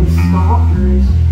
and stalkers